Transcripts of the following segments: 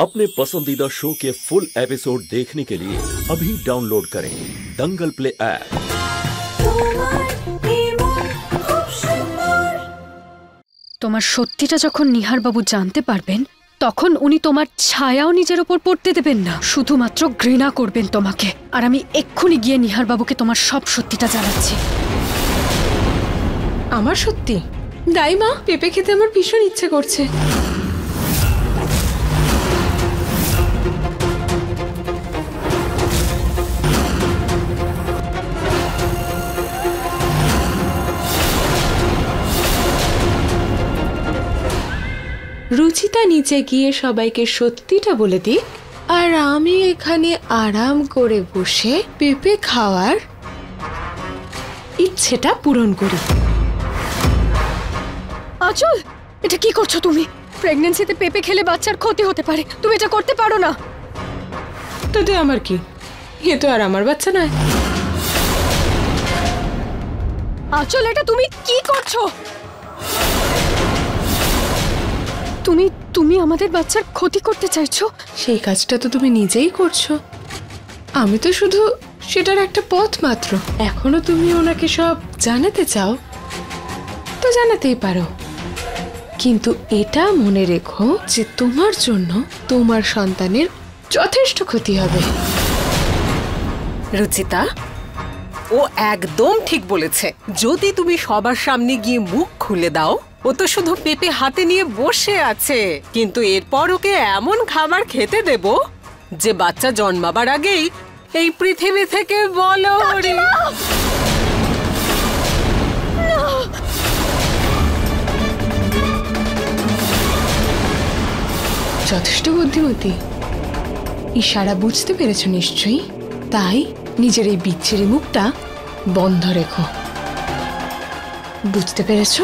अपने पसंदीदा शो के फुल एपिसोड देखने के लिए अभी डाउनलोड करें दंगल प्ले ऐप তোমার সত্যিটা যখন নিহারবাবু জানতে পারবেন তখন উনি তোমার ছায়াও নিজের ওপর পড়তে দেবেন না শুধুমাত্র ঘৃণা করবেন তোমাকে আর আমি এক্ষুনি গিয়ে নিহারবাবুকে তোমার সব সত্যিটা জানাচ্ছি আমার সত্যি দাই মা পেঁপে খেতে আমার ভীষণ ইচ্ছে করছে রুচিতা নিচে গিয়ে সবাইকে সত্যিটা বলে দিক। আর আমি এখানে আরাম করে বসে পেঁপে খাওয়ার ইচ্ছেটা পূরণ করি। আচল এটা কি করছ তুমি? প্রেগন্যান্সিতে পেঁপে খেলে বাচ্চার ক্ষতি হতে পারে। তুমি এটা করতে পারো না। তাতে আমার কি? এ তো আর আমার বাচ্চা নয়। আচল এটা তুমি কি করছ? তুমি তুমি আমাদের বাচ্চার ক্ষতি করতে চাইছো? সেই কাজটা তো তুমি নিজেই করছ। আমি তো শুধু সেটার একটা পথ মাত্র। এখনও তুমি ওনাকে সব জানাতে চাও? তো জানাতেই পারো। কিন্তু এটা মনে রেখো যে তোমার জন্য তোমার সন্তানের যথেষ্ট ক্ষতি হবে। রুচিতা ও একদম ঠিক বলেছে। যদি তুমি সবার সামনে গিয়ে মুখ খুলে দাও ও তো শুধু পেঁপে হাতে নিয়ে বসে আছে। কিন্তু এরপর ওকে এমন খাবার খেতে দেব যে বাচ্চা জন্মাবার আগেই এই পৃথিবী থেকে বলো হরি যথেষ্ট বুদ্ধিমতী। ইশারা বুঝতে পেরেছ নিশ্চয়ই? তাই নিজের এই বিচ্ছিরি মুখটা বন্ধ রেখো। বুঝতে পেরেছ?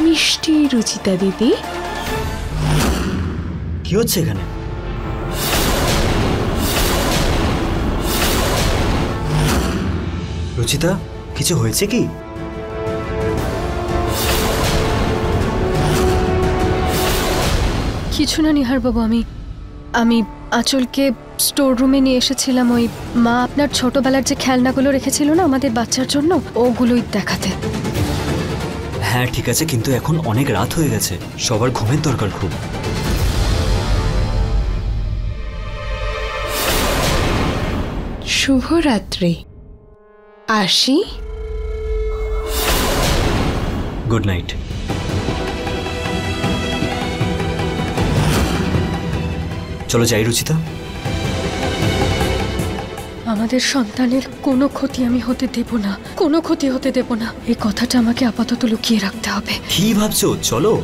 মিষ্টি রুচিতা দিদি। কি হচ্ছে এখানে? রুচিতা কিছু হয়েছে কি? কিছু না নিহারবাবু আমি আমি আঁচলকে স্টোর রুমে নিয়ে এসেছিলাম। ওই মা আপনার ছোটবেলার যে খেলনাগুলো রেখেছিল না আমাদের বাচ্চার জন্য ওগুলোই দেখাতে। হ্যাঁ ঠিক আছে কিন্তু এখন অনেক রাত হয়ে গেছে। সবার ঘুমের দরকার খুব। শুভরাত্রি। আসি গুড নাইট চলো যাই রুচিতা। আমাদের সন্তানের কোনো ক্ষতি আমি হতে দেব না কোনো ক্ষতি হতে দেব না। এই কথাটা আমাকে আপাতত লুকিয়ে রাখতে হবে। কি ভাবছ? চলো।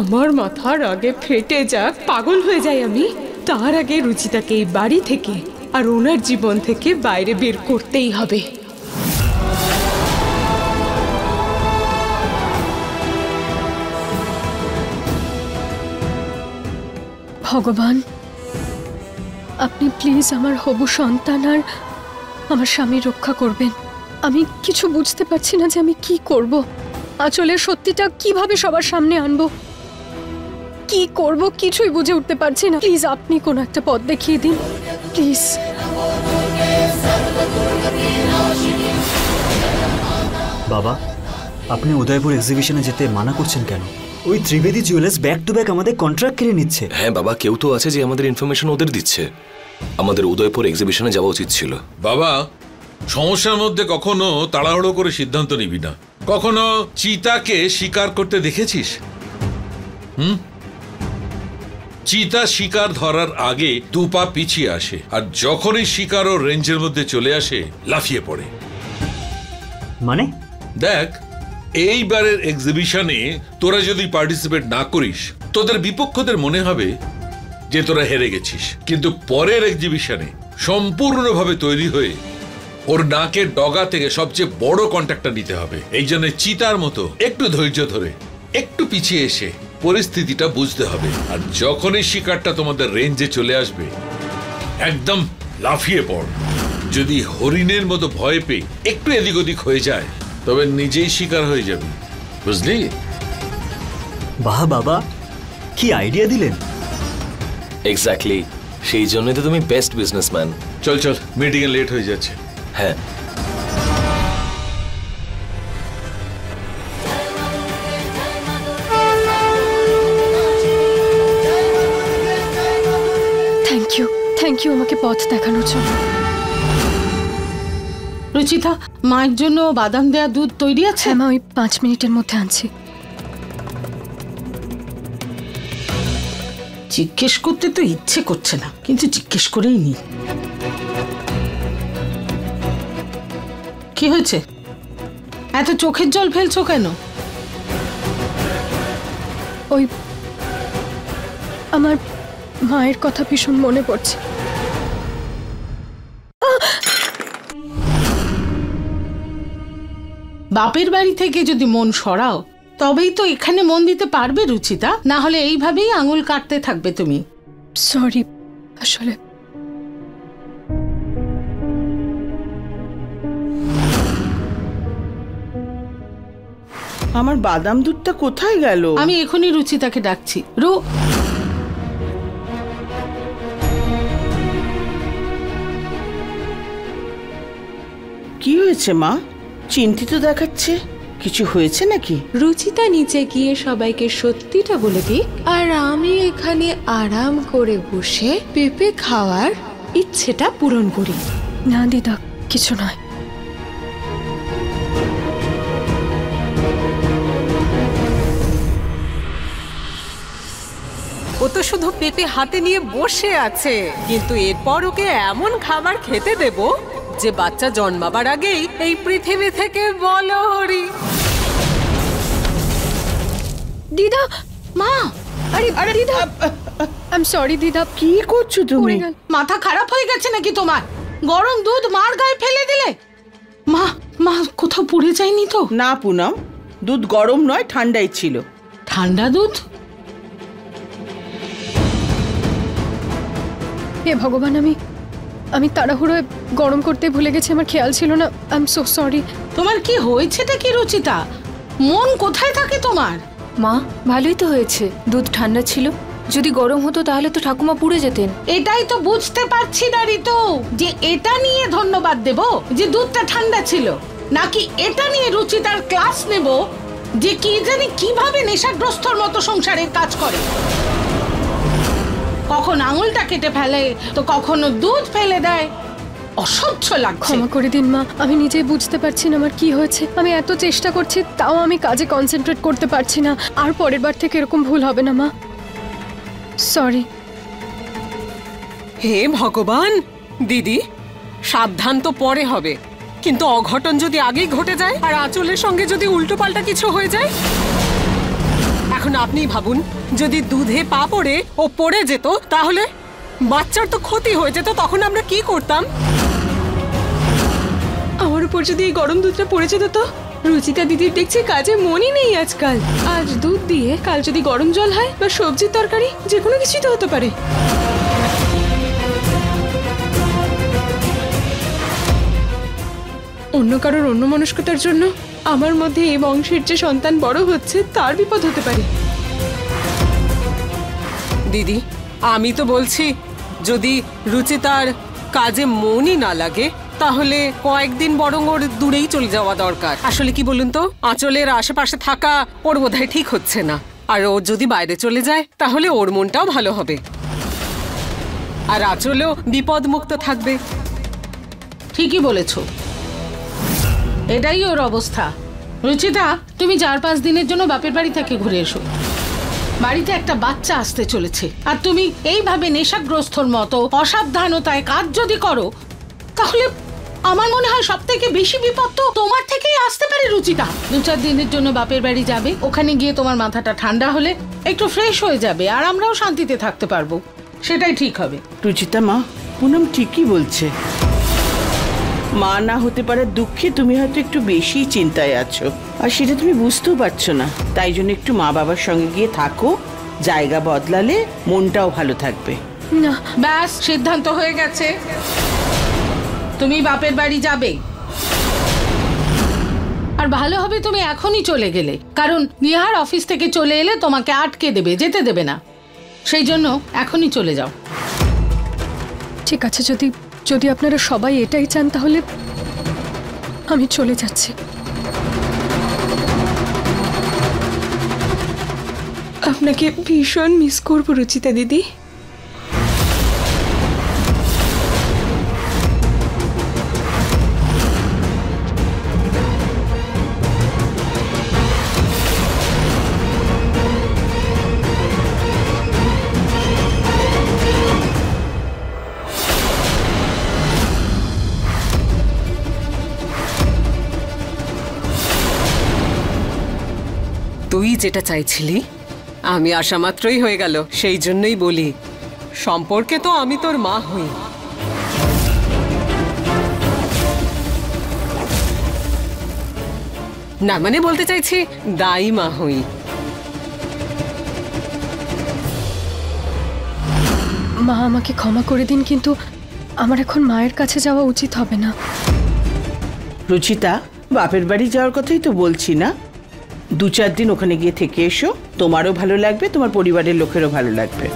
আমার মাথার আগে ফেটে যাক পাগল হয়ে যাই আমি। তার আগে রুচিতাকে এই বাড়ি থেকে আর ওনার জীবন থেকে বাইরে বের করতেই হবে। ভগবান, আপনি প্লিজ আমার হবু সন্তান আর আমার স্বামী রক্ষা করবেন। আমি কিছু বুঝতে পারছি না যে আমি কি করব। আঁচলের সত্যিটা কীভাবে সবার সামনে আনব? কি করব কিছুই বুঝে উঠতে পারছি না। প্লিজ আপনি কোনো একটা পথ দেখিয়ে দিন। প্লিজ। বাবা, আপনি উদয়পুর এক্সিবিশনে যেতে মানা করছেন কেন? ওই Trivedi jewellers back to back আমাদের কন্ট্রাক্ট কিনে নিচ্ছে। হ্যাঁ বাবা কেউ তো আছে যে আমাদের ইনফরমেশন ওদের দিচ্ছে। আমাদের উদয়পুর এক্সিবিশনে যাওয়া উচিত ছিল। বাবা সমস্যার মধ্যে কখনো তাড়াহুড়ো করে সিদ্ধান্ত নিবি না। কখনো চিতাকে শিকার করতে দেখেছিস? হুম? চিতা শিকার ধরার আগে দু পা পিছিয়ে আসে আর যখনই শিকার ও রেঞ্জের মধ্যে চলে আসে লাফিয়ে পড়ে। মানে? দেখ এইবারের এক্সিবিশনে তোরা যদি পার্টিসিপেট না করিস, তোদের বিপক্ষদের মনে হবে যে তোরা হেরে গেছিস। কিন্তু পরের এক্সিবিশনে সম্পূর্ণভাবে তৈরি হয়ে ওর নাকের ডগা থেকে সবচেয়ে বড় কন্ট্যাক্টটা নিতে হবে। এই জন্য চিতার মতো একটু ধৈর্য ধরে, একটু পিছিয়ে এসে পরিস্থিতিটা বুঝতে হবে। আর যখনই শিকারটা তোমাদের রেঞ্জে চলে আসবে, একদম লাফিয়ে পড়। যদি হরিণের মতো ভয় পেয়ে একটু এদিক ওদিক হয়ে যায় তবে নিজেই শিকার হয়ে যাবে বুঝলি? বাহ বাবা কি আইডিয়া দিলেন? এক্স্যাক্টলি সেই জন্যই তো তুমি বেস্ট বিজনেসম্যান চল চল মিটিং এ লেট হয়ে যাচ্ছে। হ্যাঁ। থ্যাংক ইউ থ্যাংক ইউ আমাকে পথ দেখানোর জন্য। রুচিতা মায়ের জন্য বাদাম দেয়া দুধ তৈরি আছে? হ্যাঁ মা ওই পাঁচ মিনিটের মধ্যে আনছি। জিজ্ঞেস করতে তো ইচ্ছে করছে না কিন্তু জিজ্ঞেস করেই নি। কি হয়েছে? এত চোখের জল ফেলছো কেন? ওই আমার মায়ের কথা ভীষণ মনে পড়ছে। বাপের বাড়ি থেকে যদি মন সরাও তবেই তো এখানে মন দিতে পারবে রুচিতা। না হলে এইভাবেই আঙুল কাটতে থাকবে তুমি। সরি আসলে। আমার বাদাম দুধটা কোথায় গেল? আমি এখনই রুচিতাকে ডাকছি। রু কি হয়েছে মা? চিন্তিত দেখাচ্ছে। কিছু হয়েছে নাকি? রুচিতা নিচে গিয়ে সবাইকে সত্যিটা বলে দিক। আর আমি এখানে আরাম করে বসে পেঁপে খাওয়ার ইচ্ছেটা পূরণ করি। না দিদা কিছু নয়। ও তো শুধু পেঁপে হাতে নিয়ে বসে আছে। কিন্তু এরপর ওকে এমন খাবার খেতে দেব। যে বাচ্চা জন্মাবার আগেই এই পৃথিবী থেকে বলো হরি। দিদা মা! আরে আরে দিদা! আই এম সরি দিদা। কি করছ তুমি? মাথা খারাপ হয়ে গেছে নাকি তোমার? গরম দুধ মার গায়ে ফেলে দিলে? মা মা কোথাও পড়ে যায়নি তো? না পুনম। দুধ গরম নয় ঠান্ডাই ছিল। ঠান্ডা দুধ? হে ভগবান আমি আমি তাড়াহুড়োয় গরম করতে ভুলে গেছি আমার খেয়াল ছিল না। আই এম সো সরি তোমার কি হয়েছেটা কি রুচিতা? মন কোথায় থাকে তোমার? মা ভালোই তো হয়েছে। দুধ ঠান্ডা ছিল। যদি গরম হতো তাহলে তো ঠাকুমা পুড়ে যেতেন। এটাই তো বুঝতে পারছি না ঋতু। যে এটা নিয়ে ধন্যবাদ দেব যে দুধটা ঠান্ডা ছিল নাকি এটা নিয়ে রুচিতার ক্লাস নেব যে কি জানি কীভাবে নেশাগ্রস্তর মতো সংসারের কাজ করে। কখন আঙুলটা কেটে ফেলে তো কখনো দুধ ফেলে দেয়। অসহ্য লাগছে। ক্ষমা করে দিন মা। আমি নিজেই বুঝতে পারছি না আমার কি হয়েছে। আমি এত চেষ্টা করছি তাও আমি কাজে কনসেন্ট্রেট করতে পারছি না। আর পরের বার থেকে এরকম ভুল হবে না মা। সরি হে ভগবান! দিদি সাবধান তো পরে হবে। কিন্তু অঘটন যদি আগেই ঘটে যায় আর আঁচলের সঙ্গে যদি উল্টোপাল্টা কিছু হয়ে যায়? এখন আপনিই ভাবুন, যদি দুধে পা পড়ে ও পড়ে যেত, তাহলে বাচ্চার তো ক্ষতি হয়ে যেত, তখন আমরা কি করতাম? আমার উপর যদি এই গরম দুধটা পড়ে যেত তো? রুচিতা দিদির দেখছি কাজে মনই নেই আজকাল। আজ দুধ দিয়ে কাল যদি গরম জল হয় বা সবজির তরকারি, যে কোনো কিছুই তো হতে পারে। অন্য কারোর অন্য মনস্কতার জন্য আমার মধ্যে এই বংশের যে সন্তান বড় হচ্ছে, তার বিপদ হতে পারে। দিদি, আমি তো বলছি, যদি রুচিতার কাজে মনই না লাগে, তাহলে কয়েকদিন বরং ওর দূরেই চলে যাওয়া দরকার। আসলে কি বলুন তো, আঁচলের আশেপাশে থাকা ওর বোধহয় ঠিক হচ্ছে না। আর ও যদি বাইরে চলে যায়, তাহলে ওর মনটাও ভালো হবে। আর আঁচলেও বিপদ মুক্ত থাকবে। ঠিকই বলেছ। এটাই ওর অবস্থা। রুচিতা, তুমি চার পাঁচ দিনের জন্য বাপের বাড়ি থেকে ঘুরে এসো। বাড়িতে একটা বাচ্চা আসতে চলেছে। আর তুমি এইভাবে নেশাগ্রস্তর মতো অসাবধানতায় কাজ যদি করো, তাহলে আমার মনে হয় সব থেকে বেশি বিপদ তো তোমার থেকেই আসতে পারে রুচিতা। দু চার দিনের জন্য বাপের বাড়ি যাবে। ওখানে গিয়ে তোমার মাথাটা ঠান্ডা হলে একটু ফ্রেশ হয়ে যাবে আর আমরাও শান্তিতে থাকতে পারব। সেটাই ঠিক হবে। রুচিতা মা, পুনম ঠিকই বলছে। মা না হতে পারার দুঃখে তুমি হয়তো একটু বেশি চিন্তায় আছো। আর সেটা তুমি বুঝতেও পারছ না। তাই জন্য একটু মা বাবার সঙ্গে গিয়ে থাকো জায়গা বদলালে মনটাও ভালো থাকবে। না ব্যাস সিদ্ধান্ত হয়ে গেছে। তুমি বাপের বাড়ি যাবে। আর ভালো হবে তুমি এখনই চলে গেলে। কারণ নিহার অফিস থেকে চলে এলে তোমাকে আটকে দেবে যেতে দেবে না। সেই জন্য এখনই চলে যাও। ঠিক আছে যদি যদি আপনারা সবাই এটাই চান, তাহলে আমি চলে যাচ্ছি। আপনাকে ভীষণ মিস করব রুচিতা দিদি। যেটা চাইছিলি? আমি আসা মাত্রই হয়ে গেল সেই জন্যই বলি। সম্পর্কে তো আমি তোর মা হই। না মানে বলতে চাইছি দাই মা হই। মা আমাকে ক্ষমা করে দিন কিন্তু আমার এখন মায়ের কাছে যাওয়া উচিত হবে না। রুচিতা বাপের বাড়ি যাওয়ার কথাই তো বলছি না। দু চার দিন ওখানে গিয়ে থেকে এসো। তোমারও ভালো লাগবে তোমার পরিবারের লোকেরও ভালো লাগবে।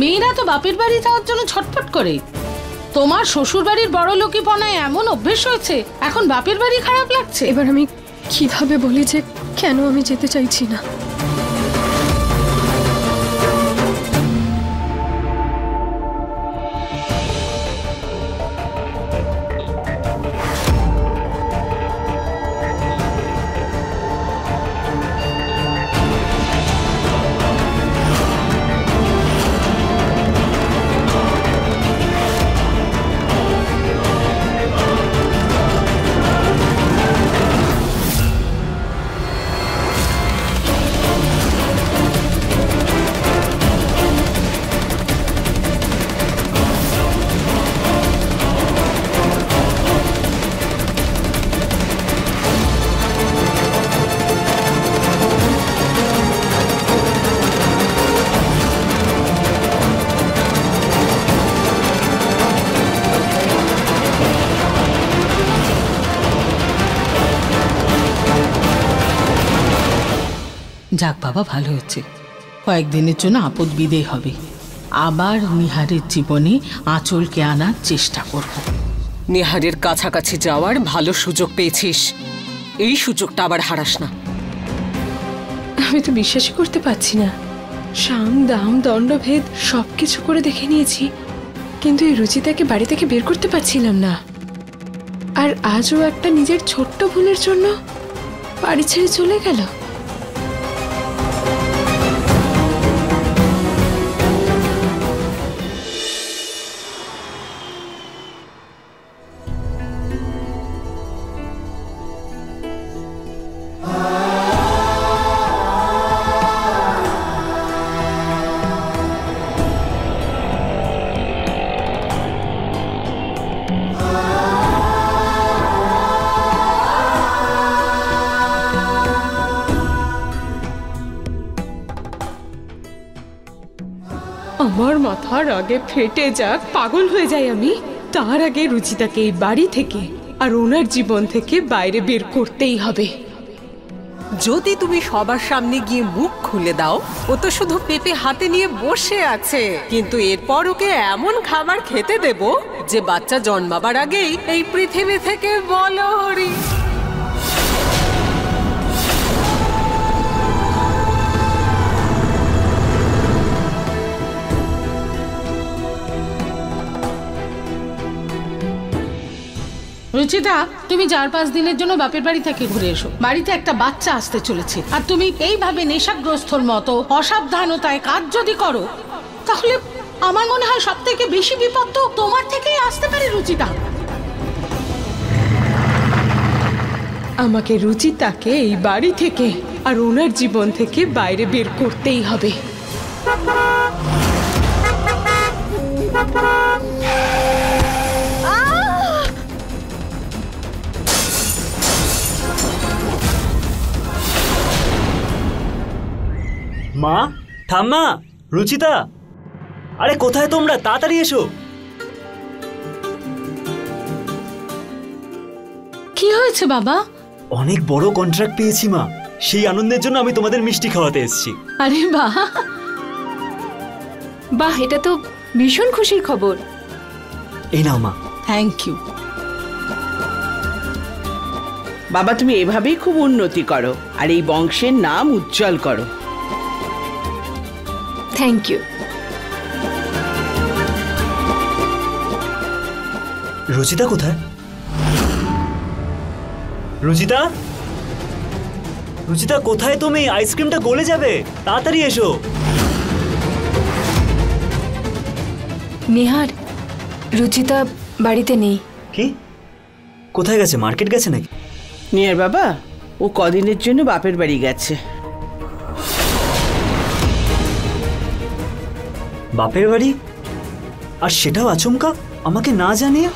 মেয়েরা তো বাপের বাড়ি যাওয়ার জন্য ছটফট করে। তোমার শ্বশুর বাড়ির বড় লোকিপনায় এমন অভ্যেস হয়েছে এখন বাপের বাড়ি খারাপ লাগছে। এবার আমি কীভাবে বলি যে কেন আমি যেতে চাইছি না? যাক বাবা ভালো হচ্ছে কয়েকদিনের জন্য আপদ বিদেয় হবে। আবার নিহারের জীবনে আঁচলকে আনার চেষ্টা করব। নিহারের কাছাকাছি যাওয়ার ভালো সুযোগ পেয়েছিস। এই সুযোগটা আবার হারাস না। আমি তো বিশ্বাসই করতে পারছি না। সাম দাম দণ্ডভেদ সব কিছু করে দেখে নিয়েছি। কিন্তু এই রুচিতাকে বাড়ি থেকে বের করতে পারছিলাম না। আর আজও একটা নিজের ছোট্ট ভুলের জন্য বাড়ি ছেড়ে চলে গেল। আগে ফেটে যাক, পাগল হয়ে যাই আমি। তার আগে রুচিতাকে এই বাড়ি থেকে আর ওনার জীবন থেকে বাইরে বের করতেই হবে। যদি তুমি সবার সামনে গিয়ে মুখ খুলে দাও, ও তো শুধু পেঁপে হাতে নিয়ে বসে আছে। কিন্তু এরপর ওকে এমন খাবার খেতে দেব যে বাচ্চা জন্মাবার আগেই এই পৃথিবী থেকে বলো হরি। রুচিতা তুমি চার পাঁচ দিনের জন্য বাপের বাড়ি থেকে ঘুরে এসো। বাড়িতে একটা বাচ্চা আসতে চলেছে। আর তুমি এইভাবে নেশাগ্রস্তর মতো, অসাবধানতায় কাজ যদি করো, তাহলে আমার মনে হয় সব থেকে বেশি বিপদ তো তোমার থেকেই আসতে পারে রুচিতা আমাকে রুচিতাকে এই বাড়ি থেকে আর ওনার জীবন থেকে বাইরে বের করতেই হবে। মা ঠাম্মা রুচিতা। আরে কোথায় তোমরা? তাড়াতাড়ি এসো। কি হয়েছে বাবা? অনেক বড় কন্ট্রাক্ট পেয়েছি মা। সেই আনন্দের জন্য আমি তোমাদের মিষ্টি খাওয়াতে এসেছি। আরে বাহ বাহ এটা তো ভীষণ খুশির খবর। এই নাও মা। থ্যাংক ইউ বাবা তুমি এভাবেই খুব উন্নতি করো আর এই বংশের নাম উজ্জ্বল করো। Thank you. রুচিতা কোথায়? রুচিতা? রুচিতা কোথায় তুমি? আইসক্রিমটা গলে যাবে। তাড়াতাড়ি এসো। নিহার রুচিতা বাড়িতে নেই। কি? কোথায় গেছে? মার্কেট গেছে নাকি? নিয়ার বাবা ও কদিনের জন্য বাপের বাড়ি গেছে। বাপের বাড়ি? আর সেটাও আচমকা আমাকে না জানিয়ে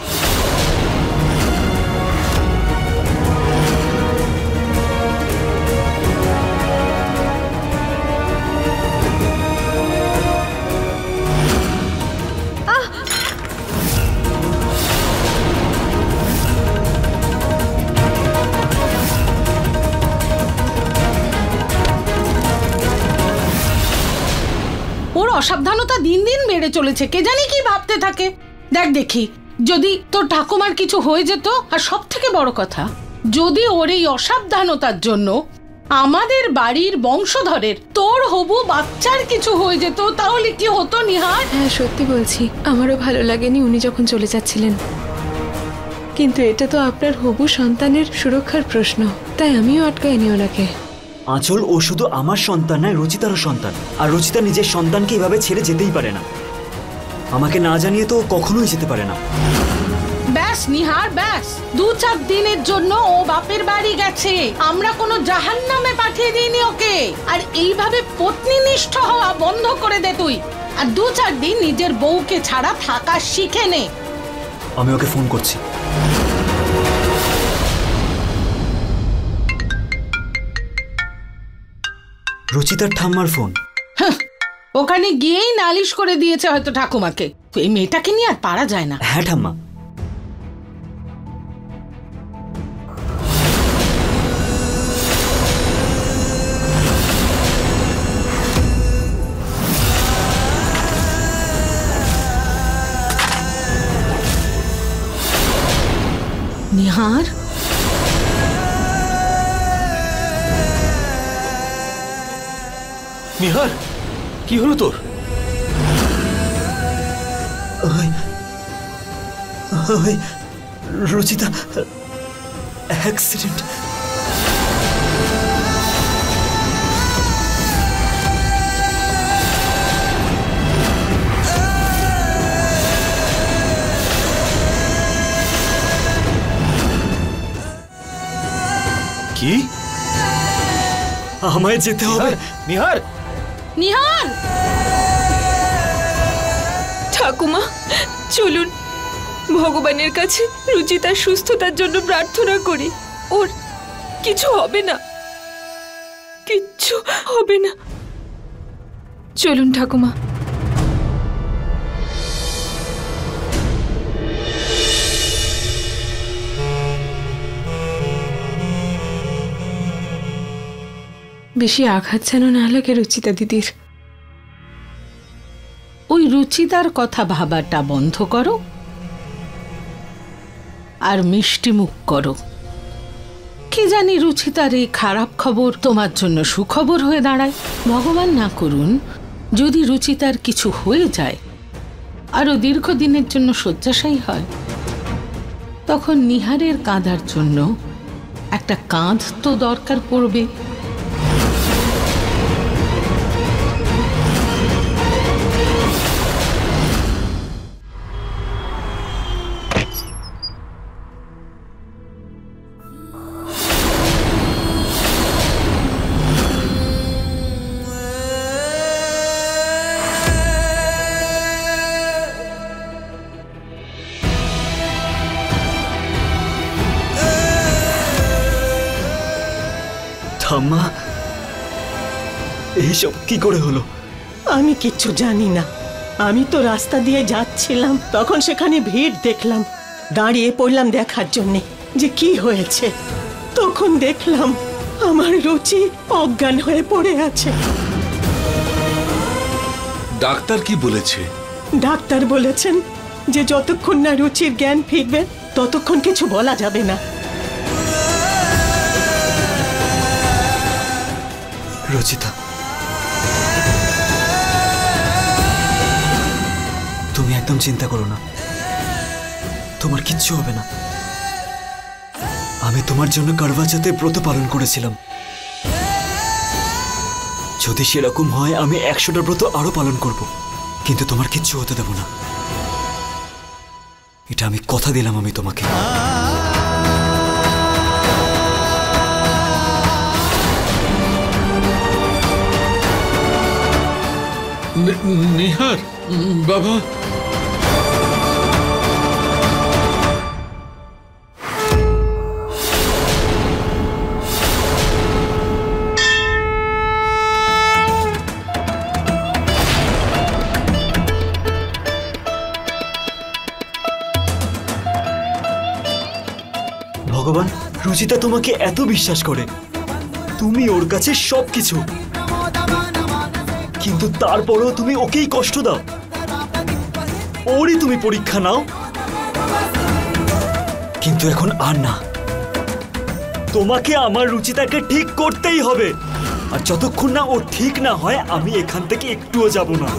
চলেছে কে জানি কি ভাবতে থাকে। দেখ দেখি যদি তোর ঠাকুমার কিছু হয়ে যেত আর সব থেকে বড় কথা যদি ওর এই অসাবধানতার জন্য আমাদের বাড়ির বংশধরের তোর হবু বাচ্চার কিছু হয়ে যেত তাহলে কি হতো নিহার? হ্যাঁ সত্যি বলছি আমারও ভালো লাগেনি উনি যখন চলে যাচ্ছিলেন। কিন্তু এটা তো আপনার হবু সন্তানের সুরক্ষার প্রশ্ন তাই আমিও আটকাইনি ওনাকে। আঁচল ও শুধু আমার সন্তান নয় রচিতারও সন্তান। আর রচিতা নিজের সন্তানকে এভাবে ছেড়ে যেতেই পারে না। আমাকে না জানিয়ে তো কখনোই যেতে পারে না। ব্যাস নিহার ব্যাস। দু চার দিনের জন্য ও বাপের বাড়ি গেছে। আমরা কোনো জাহান নামে পাঠিয়ে দিইনি ওকে। আর এইভাবে পত্নীনিষ্ঠ হওয়া বন্ধ করে দে তুই। আর দু চার দিন নিজের বউকে ছাড়া থাকা শিখে নে। আমি ওকে ফোন করছি। রচিতার ঠাম্মার ফোন। ওখানে গিয়েই নালিশ করে দিয়েছে হয়তো ঠাকুমাকে। এই মেয়েটাকে নিয়ে আর পারা যায় না। হ্যাঁ ঠাম্মা। কি হলো তোর? রচিতা অ্যাক্সিডেন্ট কি? আমায় যেতে হবে। নিহার! নিহার ঠাকুমা, চলুন। ভগবানের কাছে রুচিতার সুস্থতার জন্য প্রার্থনা করি। ওর কিছু হবে না। কিচ্ছু হবে না। চলুন ঠাকুমা। বেশি আঘাত যেন না লাগে রুচিতা দিদির। ওই রুচিতার কথা ভাবাটা বন্ধ করো আর মিষ্টি মুখ করো। কি জানি রুচিতার এই খারাপ খবর তোমার জন্য সুখবর হয়ে দাঁড়ায়। ভগবান না করুন, যদি রুচিতার কিছু হয়ে যায় আরও দীর্ঘদিনের জন্য শয্যাশায়ী হয়, তখন নিহারের কাঁধার জন্য একটা কাঁধ তো দরকার পড়বে। এইসব কি করে হলো? আমি কিচ্ছু জানি না। আমি তো রাস্তা দিয়ে যাচ্ছিলাম তখন সেখানে ভিড় দেখলাম। দাঁড়িয়ে পড়লাম দেখার জন্যে যে কি হয়েছে। তখন দেখলাম আমার রুচি অজ্ঞান হয়ে পড়ে আছে। ডাক্তার কি বলেছে? ডাক্তার বলেছেন যে যতক্ষণ না রুচির জ্ঞান ফিরবে ততক্ষণ কিছু বলা যাবে না। রচিতা একদম চিন্তা করো না। তোমার কিচ্ছু হবে না। আমি তোমার জন্য কারবাচাতে ব্রত পালন করেছিলাম। যদি সেরকম হয়, আমি একশোটা ব্রত আরও পালন করব। কিন্তু তোমার কিচ্ছু হতে দেব না। এটা আমি কথা দিলাম আমি তোমাকে। নিহার, বাবা। রুচিতা তোমাকে এত বিশ্বাস করে। তুমি ওর কাছে সব কিছু কিন্তু তারপরেও তুমি ওকেই কষ্ট দাও। ওরই তুমি পরীক্ষা নাও। কিন্তু এখন আর না। তোমাকে আমার রুচিতাকে ঠিক করতেই হবে। আর যতক্ষণ না ও ঠিক না হয়, আমি এখান থেকে একটুও যাব না।